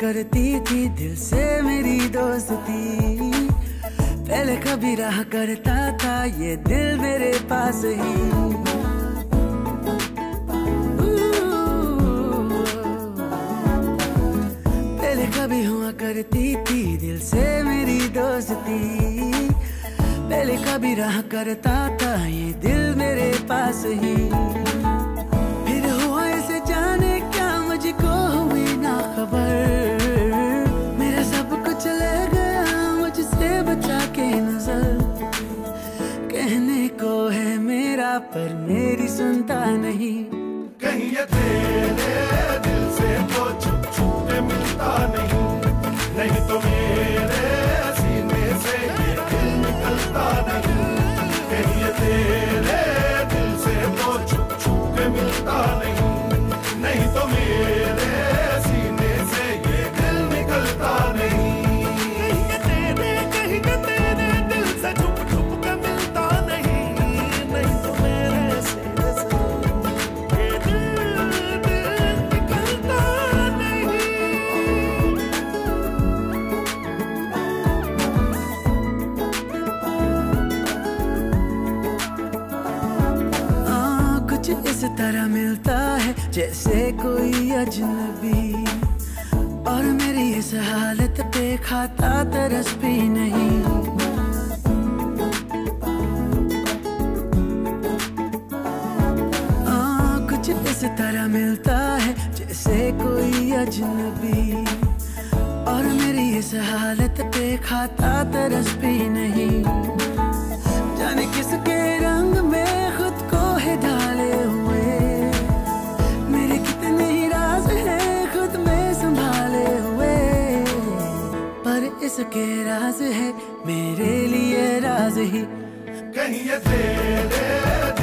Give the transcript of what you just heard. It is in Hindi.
करती थी दिल से मेरी दोस्ती। पहले कभी रहा करता था, ये दिल मेरे पास ही। पहले कभी हुआ करती थी, दिल से मेरी दोस्ती। पहले कभी रहा करता था, ये दिल मेरे पास ही। पर मेरी सुनता नहीं। कहीं ये तरह मिलता है, जैसे कोई अजनबी। और मेरी इस हालत पे खाता तरस भी नहीं। हाँ कुछ इस तरह मिलता है, जैसे कोई अजनबी। और मेरी इस हालत पे खाता तरस भी नहीं। जाने किसके रंग में खुद इसके राज है मेरे लिए राज ही। कहीं ये तेरे